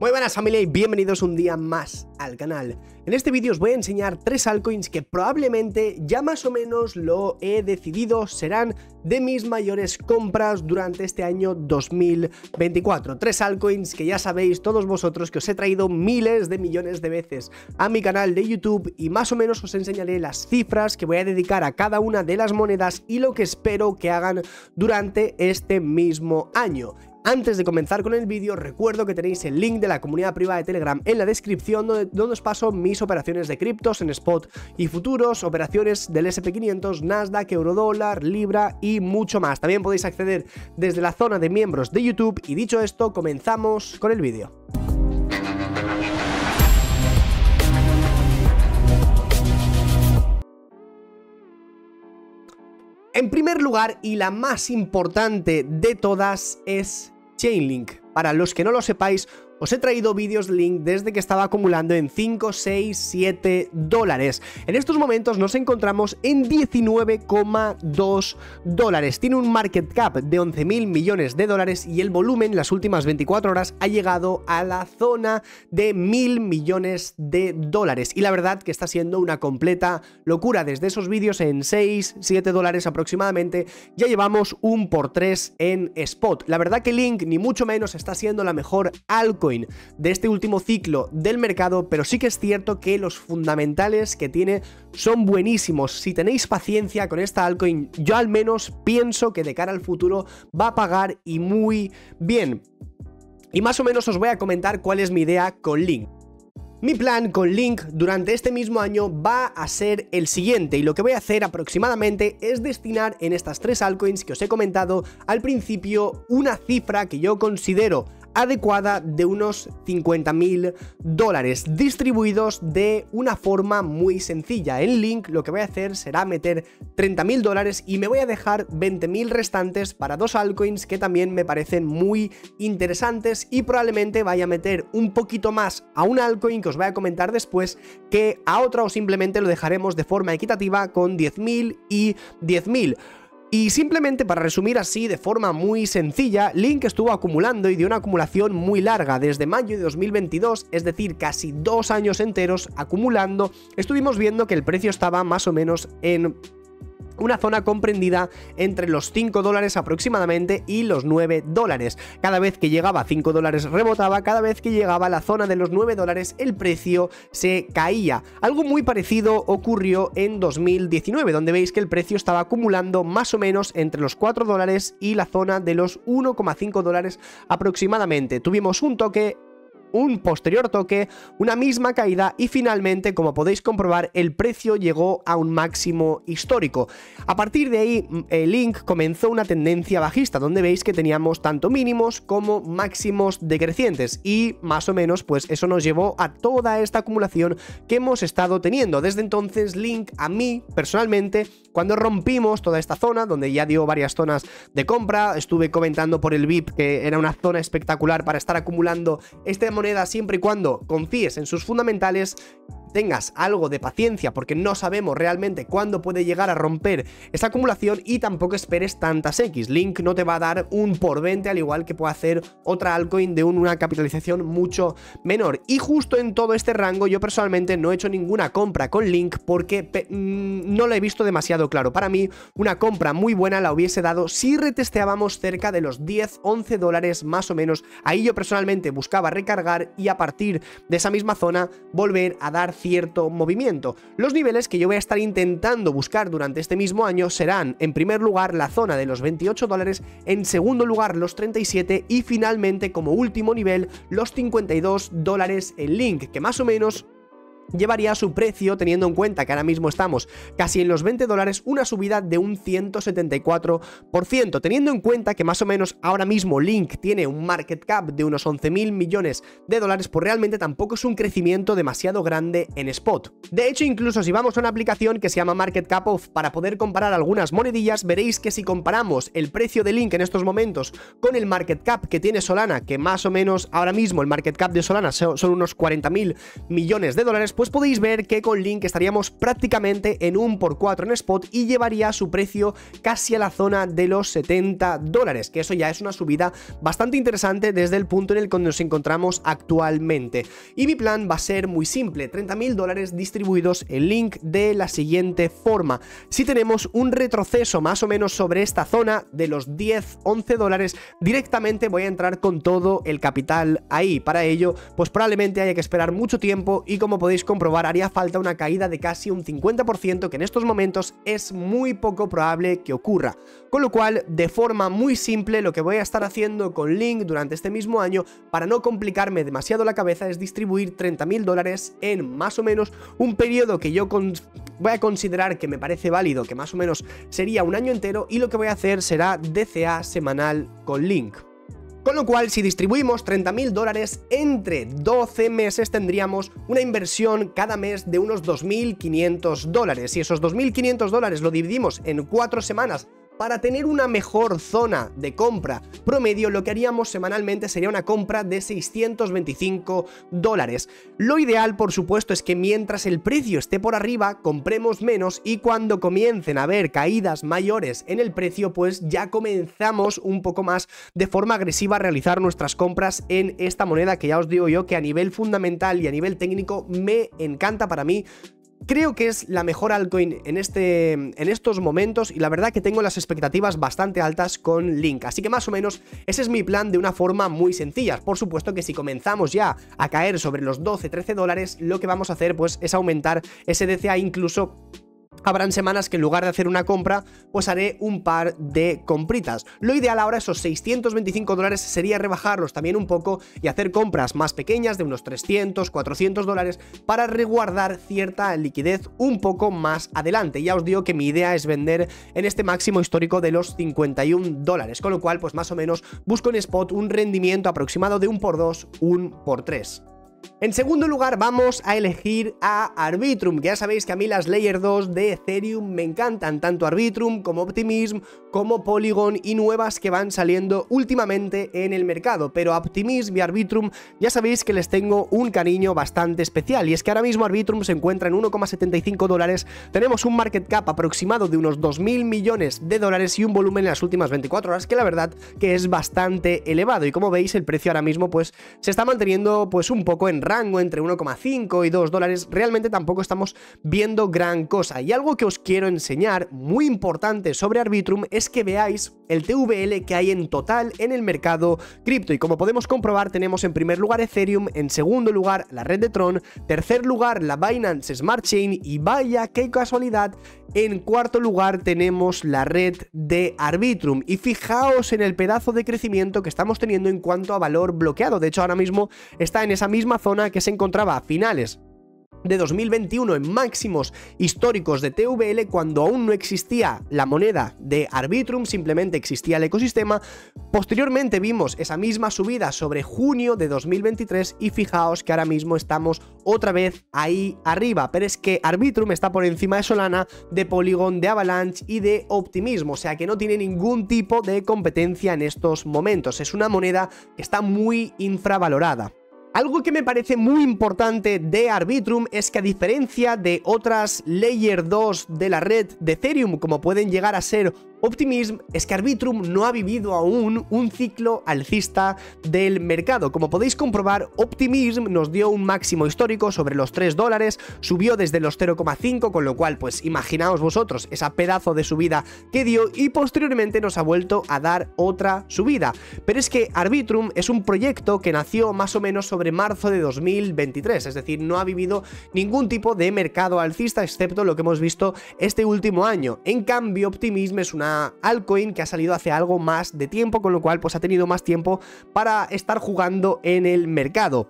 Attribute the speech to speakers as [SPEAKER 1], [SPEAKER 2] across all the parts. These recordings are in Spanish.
[SPEAKER 1] Muy buenas familia y bienvenidos un día más al canal. En este vídeo os voy a enseñar tres altcoins que probablemente ya más o menos lo he decidido serán de mis mayores compras durante este año 2024. Tres altcoins que ya sabéis todos vosotros que os he traído miles de millones de veces a mi canal de YouTube y más o menos os enseñaré las cifras que voy a dedicar a cada una de las monedas y lo que espero que hagan durante este mismo año. Antes de comenzar con el vídeo, recuerdo que tenéis el link de la comunidad privada de Telegram en la descripción donde, os paso mis operaciones de criptos en spot y futuros, operaciones del SP500, Nasdaq, Eurodólar, Libra y mucho más. También podéis acceder desde la zona de miembros de YouTube y dicho esto, comenzamos con el vídeo. En primer lugar, y la más importante de todas, es Chainlink. Para los que no lo sepáis, os he traído vídeos link desde que estaba acumulando en 5, 6, 7 dólares. En estos momentos nos encontramos en 19,2 dólares. Tiene un market cap de 11 mil millones de dólares y el volumen las últimas 24 horas ha llegado a la zona de mil millones de dólares. Y la verdad que está siendo una completa locura. Desde esos vídeos en 6, 7 dólares aproximadamente ya llevamos un por 3 en spot. La verdad que Link ni mucho menos está siendo la mejor altcoin de este último ciclo del mercado, pero sí que es cierto que los fundamentales que tiene son buenísimos. Si tenéis paciencia con esta altcoin, yo al menos pienso que de cara al futuro va a pagar y muy bien. Y más o menos os voy a comentar cuál es mi idea con Link. Mi plan con Link durante este mismo año va a ser el siguiente y lo que voy a hacer aproximadamente es destinar en estas tres altcoins que os he comentado al principio una cifra que yo considero adecuada de unos 50 mil dólares distribuidos de una forma muy sencilla. En Link lo que voy a hacer será meter 30 mil dólares y me voy a dejar 20 mil restantes para dos altcoins que también me parecen muy interesantes y probablemente vaya a meter un poquito más a un altcoin que os voy a comentar después que a otra o simplemente lo dejaremos de forma equitativa con 10.000 y 10.000. Y simplemente para resumir así de forma muy sencilla, Link estuvo acumulando y dio una acumulación muy larga. Desde mayo de 2022, es decir, casi dos años enteros acumulando, estuvimos viendo que el precio estaba más o menos en una zona comprendida entre los 5 dólares aproximadamente y los 9 dólares. Cada vez que llegaba a 5 dólares rebotaba, cada vez que llegaba a la zona de los 9 dólares el precio se caía. Algo muy parecido ocurrió en 2019, donde veis que el precio estaba acumulando más o menos entre los 4 dólares y la zona de los 1,5 dólares aproximadamente. Tuvimos un toque un posterior toque, una misma caída y finalmente, como podéis comprobar, el precio llegó a un máximo histórico. A partir de ahí, mm, Link comenzó una tendencia bajista, donde veis que teníamos tanto mínimos como máximos decrecientes y más o menos pues eso nos llevó a toda esta acumulación que hemos estado teniendo. Desde entonces, Link a mí personalmente, cuando rompimos toda esta zona, donde ya dio varias zonas de compra, estuve comentando por el VIP que era una zona espectacular para estar acumulando este moneda siempre y cuando confíes en sus fundamentales tengas algo de paciencia porque no sabemos realmente cuándo puede llegar a romper esa acumulación y tampoco esperes tantas X. Link no te va a dar un por 20 al igual que puede hacer otra altcoin de una capitalización mucho menor. Y justo en todo este rango yo personalmente no he hecho ninguna compra con Link porque mm, no lo he visto demasiado claro. Para mí una compra muy buena la hubiese dado si retesteábamos cerca de los 10-11 dólares más o menos. Ahí yo personalmente buscaba recargar y a partir de esa misma zona volver a dar cierto movimiento. Los niveles que yo voy a estar intentando buscar durante este mismo año serán, en primer lugar, la zona de los 28 dólares, en segundo lugar, los 37 y finalmente, como último nivel, los 52 dólares en link, que más o menos llevaría su precio, teniendo en cuenta que ahora mismo estamos casi en los 20 dólares, una subida de un 174%, teniendo en cuenta que más o menos ahora mismo Link tiene un market cap de unos 11 mil millones de dólares, pues realmente tampoco es un crecimiento demasiado grande en spot. De hecho, incluso si vamos a una aplicación que se llama Market Cap Off para poder comparar algunas monedillas, veréis que si comparamos el precio de Link en estos momentos con el market cap que tiene Solana, que más o menos ahora mismo el market cap de Solana son unos 40 mil millones de dólares, pues podéis ver que con Link estaríamos prácticamente en un por 4 en spot y llevaría su precio casi a la zona de los 70 dólares, que eso ya es una subida bastante interesante desde el punto en el que nos encontramos actualmente. Y mi plan va a ser muy simple, 30.000 dólares distribuidos en Link de la siguiente forma. Si tenemos un retroceso más o menos sobre esta zona de los 10-11 dólares, directamente voy a entrar con todo el capital ahí. Para ello, pues probablemente haya que esperar mucho tiempo y como podéis comprobar haría falta una caída de casi un 50% que en estos momentos es muy poco probable que ocurra. Con lo cual, de forma muy simple, lo que voy a estar haciendo con Link durante este mismo año, para no complicarme demasiado la cabeza, es distribuir 30.000 dólares en más o menos un periodo que yo voy a considerar que me parece válido, que más o menos sería un año entero, y lo que voy a hacer será DCA semanal con Link. Con lo cual, si distribuimos 30.000 dólares entre 12 meses, tendríamos una inversión cada mes de unos 2.500 dólares. Si esos 2.500 dólares lo dividimos en 4 semanas para tener una mejor zona de compra promedio, lo que haríamos semanalmente sería una compra de 625 dólares. Lo ideal, por supuesto, es que mientras el precio esté por arriba, compremos menos y cuando comiencen a haber caídas mayores en el precio, pues ya comenzamos un poco más de forma agresiva a realizar nuestras compras en esta moneda que ya os digo yo que a nivel fundamental y a nivel técnico me encanta para mí Creo que es la mejor altcoin en, este, en estos momentos y la verdad que tengo las expectativas bastante altas con Link. Así que más o menos ese es mi plan de una forma muy sencilla. Por supuesto que si comenzamos ya a caer sobre los 12-13 dólares, lo que vamos a hacer pues es aumentar ese DCA incluso Habrán semanas que en lugar de hacer una compra, pues haré un par de compritas. Lo ideal ahora, esos 625 dólares, sería rebajarlos también un poco y hacer compras más pequeñas de unos 300, 400 dólares para resguardar cierta liquidez un poco más adelante. Ya os digo que mi idea es vender en este máximo histórico de los 51 dólares, con lo cual pues más o menos busco en spot un rendimiento aproximado de un por 2, un por 3. En segundo lugar vamos a elegir a Arbitrum, ya sabéis que a mí las Layer 2 de Ethereum me encantan, tanto Arbitrum como Optimism, como Polygon y nuevas que van saliendo últimamente en el mercado, pero Optimism y Arbitrum ya sabéis que les tengo un cariño bastante especial y es que ahora mismo Arbitrum se encuentra en 1,75 dólares, tenemos un market cap aproximado de unos 2.000 millones de dólares y un volumen en las últimas 24 horas que la verdad que es bastante elevado. Y como veis el precio ahora mismo pues se está manteniendo pues un poco en rango entre 1,5 y 2 dólares, realmente tampoco estamos viendo gran cosa. Y algo que os quiero enseñar, muy importante sobre Arbitrum, es que veáis el TVL que hay en total en el mercado cripto. Y como podemos comprobar, tenemos en primer lugar Ethereum, en segundo lugar la red de Tron, tercer lugar la Binance Smart Chain y vaya qué casualidad, en cuarto lugar tenemos la red de Arbitrum y fijaos en el pedazo de crecimiento que estamos teniendo en cuanto a valor bloqueado. De hecho, ahora mismo está en esa misma zona que se encontraba a finales de 2021 en máximos históricos de TVL cuando aún no existía la moneda de Arbitrum, simplemente existía el ecosistema. Posteriormente vimos esa misma subida sobre junio de 2023 y fijaos que ahora mismo estamos otra vez ahí arriba, pero es que Arbitrum está por encima de Solana, de Polygon, de Avalanche y de Optimismo, o sea que no tiene ningún tipo de competencia en estos momentos, es una moneda que está muy infravalorada. Algo que me parece muy importante de Arbitrum es que a diferencia de otras Layer 2 de la red de Ethereum, como pueden llegar a ser Optimism es que Arbitrum no ha vivido aún un ciclo alcista del mercado. Como podéis comprobar, Optimism nos dio un máximo histórico sobre los 3 dólares, subió desde los 0,5, con lo cual, pues imaginaos vosotros esa pedazo de subida que dio y posteriormente nos ha vuelto a dar otra subida. Pero es que Arbitrum es un proyecto que nació más o menos sobre marzo de 2023, es decir, no ha vivido ningún tipo de mercado alcista excepto lo que hemos visto este último año. En cambio, Optimism es una altcoin que ha salido hace algo más de tiempo, con lo cual pues ha tenido más tiempo para estar jugando en el mercado.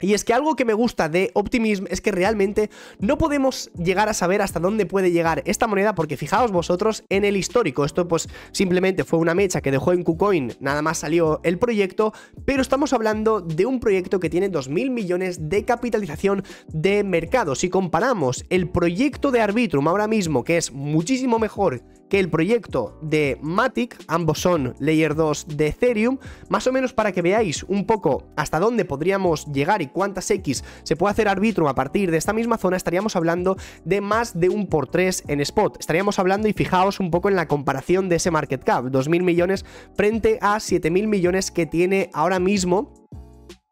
[SPEAKER 1] Y es que algo que me gusta de Optimism es que realmente no podemos llegar a saber hasta dónde puede llegar esta moneda porque fijaos vosotros en el histórico, esto pues simplemente fue una mecha que dejó en KuCoin, nada más salió el proyecto, pero estamos hablando de un proyecto que tiene 2.000 millones de capitalización de mercado. Si comparamos el proyecto de Arbitrum ahora mismo, que es muchísimo mejor que el proyecto de Matic, ambos son Layer 2 de Ethereum, más o menos para que veáis un poco hasta dónde podríamos llegar y cuántas X se puede hacer Arbitrum a partir de esta misma zona, estaríamos hablando de más de un por 3 en spot. Estaríamos hablando y fijaos un poco en la comparación de ese market cap, 2.000 millones frente a 7.000 millones que tiene ahora mismo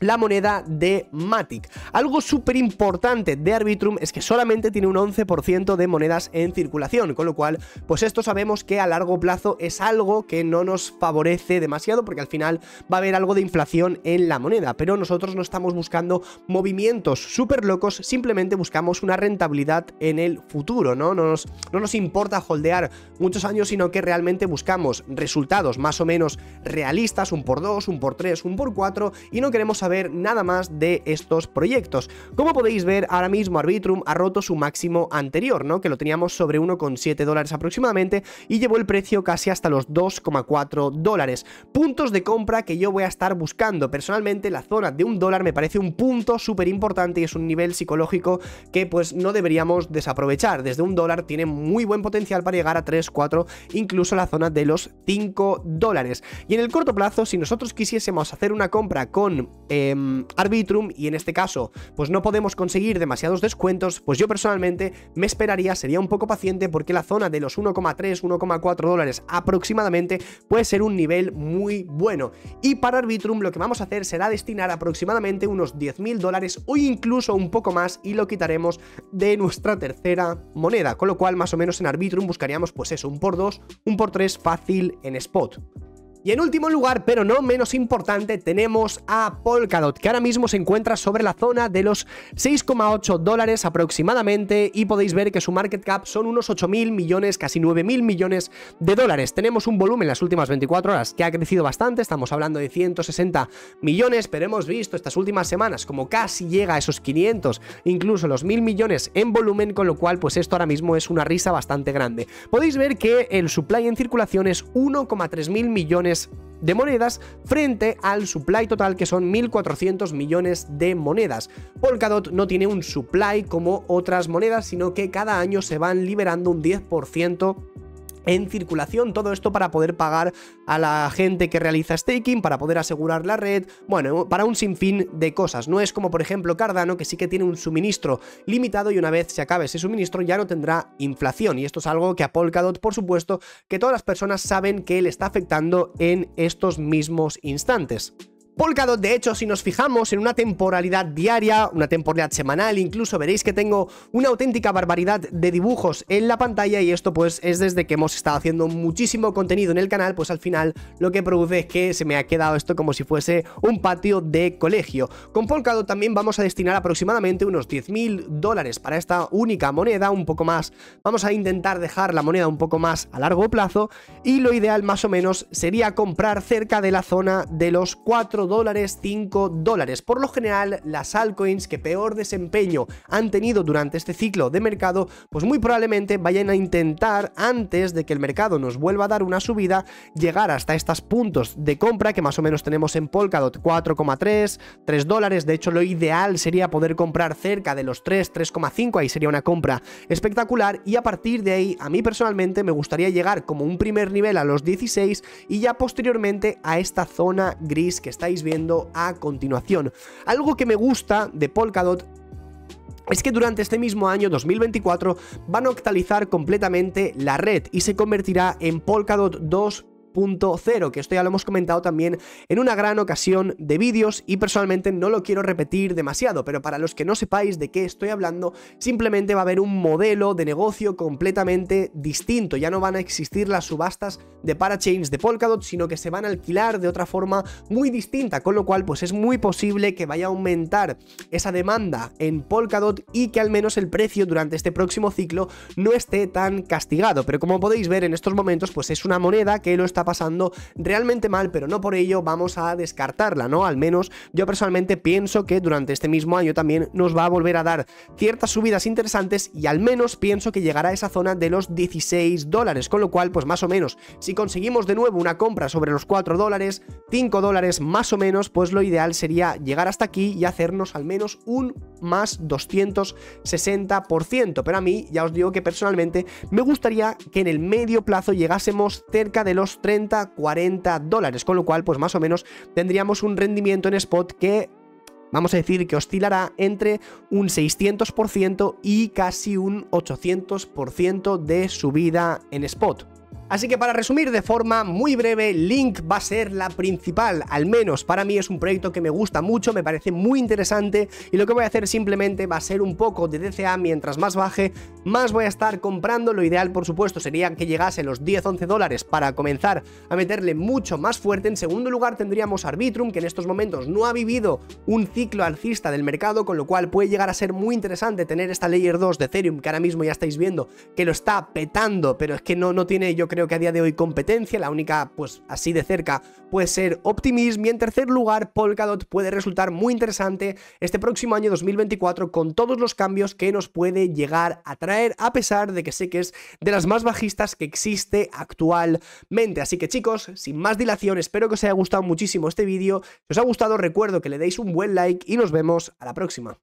[SPEAKER 1] la moneda de Matic. Algo súper importante de Arbitrum es que solamente tiene un 11% de monedas en circulación, con lo cual, pues esto sabemos que a largo plazo es algo que no nos favorece demasiado porque al final va a haber algo de inflación en la moneda, pero nosotros no estamos buscando movimientos súper locos, simplemente buscamos una rentabilidad en el futuro, ¿no? No nos, no nos importa holdear muchos años, sino que realmente buscamos resultados más o menos realistas, un por dos, un por tres, un por cuatro, y no queremos ver nada más de estos proyectos. Como podéis ver, ahora mismo Arbitrum ha roto su máximo anterior, ¿no? Que lo teníamos sobre 1,7 dólares aproximadamente y llevó el precio casi hasta los 2,4 dólares. Puntos de compra que yo voy a estar buscando. Personalmente, la zona de un dólar me parece un punto súper importante y es un nivel psicológico que pues no deberíamos desaprovechar. Desde un dólar tiene muy buen potencial para llegar a 3, 4, incluso la zona de los 5 dólares. Y en el corto plazo, si nosotros quisiésemos hacer una compra con Em, Arbitrum y en este caso pues no podemos conseguir demasiados descuentos, pues yo personalmente me esperaría, sería un poco paciente porque la zona de los 1,3, 1,4 dólares aproximadamente puede ser un nivel muy bueno. Y para Arbitrum lo que vamos a hacer será destinar aproximadamente unos 10.000 dólares o incluso un poco más y lo quitaremos de nuestra tercera moneda, con lo cual más o menos en Arbitrum buscaríamos pues eso, un por 2, un por 3 fácil en spot. Y en último lugar, pero no menos importante, tenemos a Polkadot, que ahora mismo se encuentra sobre la zona de los 6,8 dólares aproximadamente y podéis ver que su market cap son unos 8.000 millones, casi 9.000 millones de dólares. Tenemos un volumen en las últimas 24 horas que ha crecido bastante, estamos hablando de 160 millones, pero hemos visto estas últimas semanas como casi llega a esos 500, incluso los 1.000 millones en volumen, con lo cual pues esto ahora mismo es una risa bastante grande. Podéis ver que el supply en circulación es 1,3 mil millones de monedas frente al supply total que son 1.400 millones de monedas. Polkadot no tiene un supply como otras monedas, sino que cada año se van liberando un 10% en circulación, todo esto para poder pagar a la gente que realiza staking, para poder asegurar la red, bueno, para un sinfín de cosas. No es como por ejemplo Cardano, que sí que tiene un suministro limitado y una vez se acabe ese suministro ya no tendrá inflación. Y esto es algo que a Polkadot, por supuesto, que todas las personas saben que le está afectando en estos mismos instantes. Polkadot, de hecho, si nos fijamos en una temporalidad diaria, una temporalidad semanal, incluso veréis que tengo una auténtica barbaridad de dibujos en la pantalla y esto pues es desde que hemos estado haciendo muchísimo contenido en el canal, pues al final lo que produce es que se me ha quedado esto como si fuese un patio de colegio. Con Polkadot también vamos a destinar aproximadamente unos 10.000 dólares para esta única moneda, un poco más. Vamos a intentar dejar la moneda un poco más a largo plazo y lo ideal más o menos sería comprar cerca de la zona de los 4 dólares, 5 dólares. Por lo general, las altcoins que peor desempeño han tenido durante este ciclo de mercado, pues muy probablemente vayan a intentar, antes de que el mercado nos vuelva a dar una subida, llegar hasta estos puntos de compra que más o menos tenemos en Polkadot 4,3, 3 dólares. De hecho, lo ideal sería poder comprar cerca de los 3, 3,5, ahí sería una compra espectacular. Y a partir de ahí, a mí personalmente me gustaría llegar como un primer nivel a los 16 y ya posteriormente a esta zona gris que estáis viendo a continuación. Algo que me gusta de Polkadot es que durante este mismo año 2024 van a actualizar completamente la red y se convertirá en Polkadot 2 que esto ya lo hemos comentado también en una gran ocasión de vídeos y personalmente no lo quiero repetir demasiado, pero para los que no sepáis de qué estoy hablando, simplemente va a haber un modelo de negocio completamente distinto, ya no van a existir las subastas de parachains de Polkadot, sino que se van a alquilar de otra forma muy distinta, con lo cual pues es muy posible que vaya a aumentar esa demanda en Polkadot y que al menos el precio durante este próximo ciclo no esté tan castigado, pero como podéis ver en estos momentos pues es una moneda que lo está pasando realmente mal, pero no por ello vamos a descartarla, ¿no? Al menos yo personalmente pienso que durante este mismo año también nos va a volver a dar ciertas subidas interesantes y al menos pienso que llegará a esa zona de los 16 dólares, con lo cual pues más o menos si conseguimos de nuevo una compra sobre los 4 dólares, 5 dólares más o menos, pues lo ideal sería llegar hasta aquí y hacernos al menos un más 260%, pero a mí ya os digo que personalmente me gustaría que en el medio plazo llegásemos cerca de los 30-40 dólares, con lo cual pues más o menos tendríamos un rendimiento en spot que Vamos a decir que oscilará entre un 600% y casi un 800% de subida en spot. Así que para resumir de forma muy breve, Link va a ser la principal, al menos para mí es un proyecto que me gusta mucho, me parece muy interesante y lo que voy a hacer simplemente va a ser un poco de DCA mientras más baje, más voy a estar comprando, lo ideal por supuesto sería que llegase los 10-11 dólares para comenzar a meterle mucho más fuerte, en segundo lugar tendríamos Arbitrum que en estos momentos no ha vivido un ciclo alcista del mercado, con lo cual puede llegar a ser muy interesante tener esta Layer 2 de Ethereum que ahora mismo ya estáis viendo que lo está petando, pero es que no, no tiene yo creo creo que a día de hoy competencia, la única pues así de cerca puede ser Optimism y en tercer lugar Polkadot puede resultar muy interesante este próximo año 2024 con todos los cambios que nos puede llegar a traer a pesar de que sé que es de las más bajistas que existe actualmente. Así que chicos, sin más dilación, espero que os haya gustado muchísimo este vídeo. Si os ha gustado recuerdo que le deis un buen like y nos vemos a la próxima.